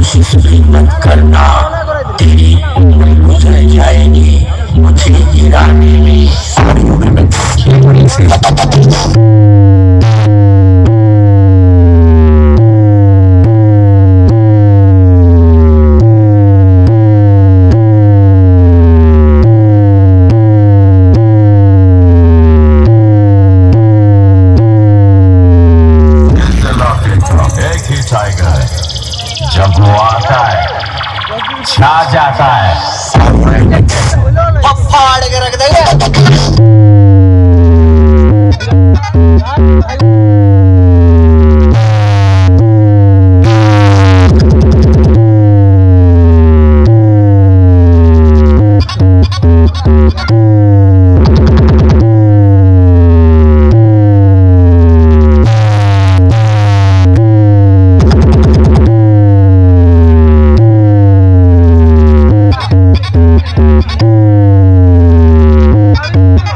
कोशिश भी मत करना। तेरी उम्र गुजर जाएगी। मुझे गिराने में वो आता है छा जाता है